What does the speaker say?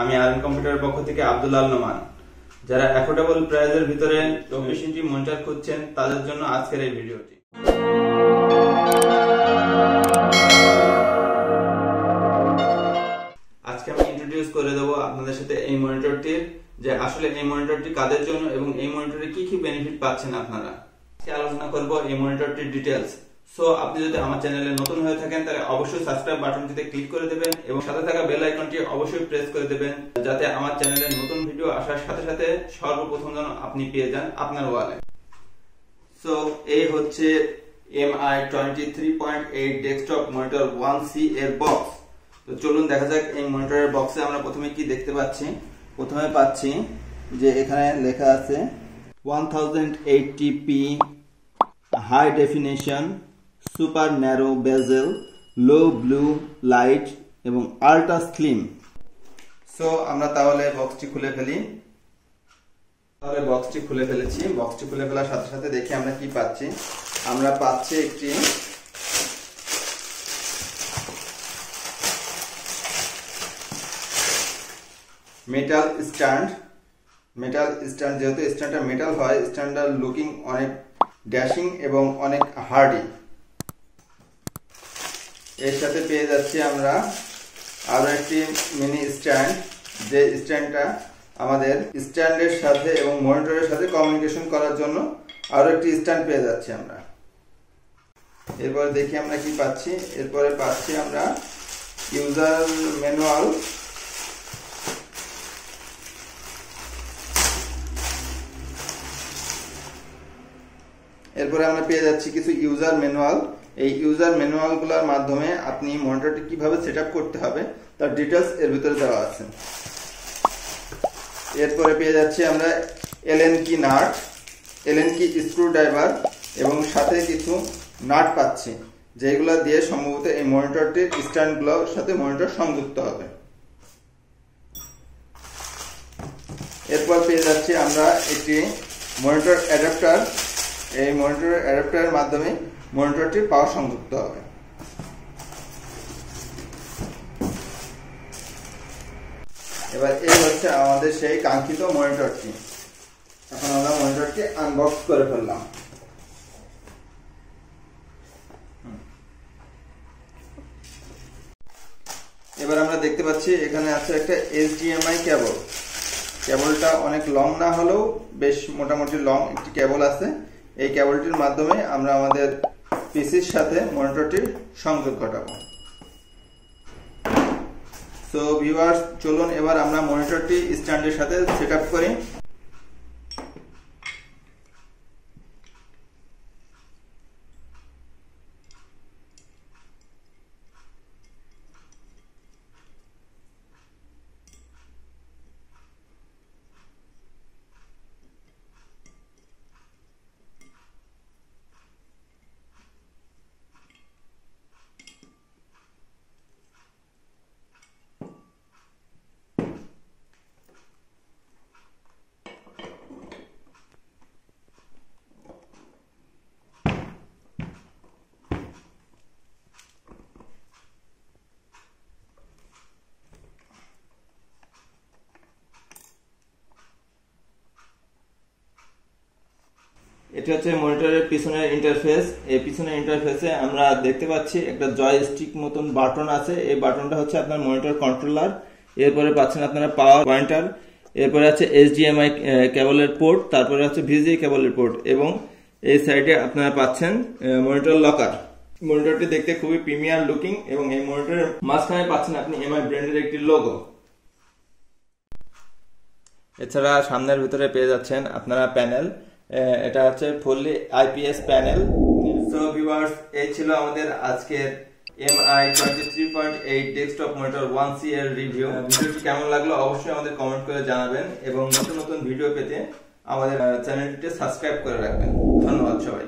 আমি পক্ষ থেকে আব্দুল যারা প্রাইসের ভিতরে জন্য আজকের ভিডিওটি। আজকে আমি ইন্ট্রোডিউস করে দেবো আপনাদের সাথে এই মনিটরটির যে আসলে এই জন্য এবং এই কি কি বেনিফিট পাচ্ছেন আপনারা। আলোচনা করব এই মনিটরটির ডিটেলস সো আপনি যদি আমার চ্যানেলে নতুন হয়ে থাকেন, তাহলে অবশ্যই সাবস্ক্রাইব বাটনটিতে ক্লিক করে দেবেন এবং সাথে থাকা বেল আইকনটি অবশ্যই প্রেস করে দেবেন, যাতে আমার চ্যানেলে নতুন ভিডিও আসার সাথে সাথে সর্বপ্রথম যেন আপনি পেয়ে যান আপনার ওয়ালে সো এই হচ্ছে Mi twenty three point eight desktop monitor one C এর বক্স তো চলুন দেখা যাক এই মনিটরের বক্সে আমরা প্রথমে কি দেখতে পাচ্ছি। প্রথমে পাচ্ছি যে এখানে লেখা আছে one thousand eighty P high definition super narrow bezel, low blue light এবং আল্ট্রা স্লিম। সো, আমরা তাহলে বক্সটি খুলে ফেলি। তাহলে বক্সটি খুলে ফেলেছি। বক্সটি খুলে ফেলার সাথে সাথে দেখি আমরা কি পাচ্ছি। আমরা পাচ্ছি একটি মেটাল স্ট্যান্ড মেটাল স্ট্যান্ড যেহেতু স্ট্যান্ডটা মেটাল হয় স্ট্যান্ডার লুকিং অনেক ড্যাশিং এবং অনেক হার্ডি এর সাথে পেয়ে যাচ্ছি আমরা আরও একটি মিনি স্ট্যান্ড যে স্ট্যান্ডটা আমাদের স্ট্যান্ডের সাথে এবং মনিটরের সাথে কমিউনিকেশন করার জন্য আরও একটি স্ট্যান্ড পেয়ে যাচ্ছি আমরা। এরপরে দেখি আমরা কি পাচ্ছি। এরপরে পাচ্ছি আমরা ইউজার ম্যানুয়াল এরপরে আমরা পেয়ে যাচ্ছি কিছু ইউজার ম্যানুয়াল এই ইউজার ম্যানুয়ালগুলোর মাধ্যমে আপনি মনিটরটি কীভাবে সেট করতে হবে, তার ডিটেলস এর ভিতরে দেওয়া আছে। এরপরে পেয়ে যাচ্ছি আমরা Allen key nut Allen key screw driver এবং সাথে কিছু নাট পাচ্ছি যেগুলো দিয়ে সম্ভবত এই মনিটরটির স্ট্যান্ডগুলোর সাথে মনিটর সংযুক্ত হবে। এরপর পেয়ে যাচ্ছি আমরা একটি মনিটর অ্যাডাপ্টার এই মনিটর অ্যাডাপ্টারের মাধ্যমে মনিটরটির পাওয়ার সংযুক্ত হবে। এবার এই হচ্ছে আমাদের সেই কাঙ্ক্ষিত মনিটরটি এখন আমরা মনিটরটি আনবক্স করে ফেললাম। এবার আমরা দেখতে পাচ্ছি এখানে আছে একটা এইচডিএমআই কেবল কেবলটা অনেক লং না হলেও বেশ মোটামুটি লং একটি কেবল আছে। এই কেবলটির মাধ্যমে আমরা আমাদের পিসির সাথে মনিটরটির সংযোগ ঘটাবো। তো ভিউয়ার্স চলুন এবার আমরা মনিটরটি স্ট্যান্ডের সাথে সেট করি। এটা হচ্ছে মনিটরের পিছনের ইন্টারফেস এই পিছনের ইন্টারফেসে আমরা দেখতে পাচ্ছি একটা জয়স্টিক মতন বাটন আছে। এই বাটনটা হচ্ছে আপনার মনিটর কন্ট্রোলার এরপরে পাচ্ছেন আপনারা পাওয়ার পয়েন্টার এরপরে আছে এইচডিএমআই কেবলের পোর্ট তারপরে আছে ভিজিএ কেবলের পোর্ট এবং এই সাইডে আপনারা পাচ্ছেন মনিটর লকার মনিটরটি দেখতে খুবই প্রিমিয়ার লুকিং এবং এই মনিটরের মাঝখানে পাচ্ছেন আপনি এমআই ব্র্যান্ডের একটি লোগো এছাড়া সামনের ভিতরে পেয়ে যাচ্ছেন আপনারা প্যানেল এটা হচ্ছে fully IPS panel. So viewers এই ছিল আমাদের আজকের Mi twenty three point eight desktop monitor one C এর রিভিউ ভিডিওটি কেমন লাগল অবশ্যই আমাদের কমেন্ট করে জানাবেন এবং নতুন নতুন ভিডিও পেতে আমাদের চ্যানেলটিতে সাবস্ক্রাইব করে রাখবেন। ধন্যবাদ সবাই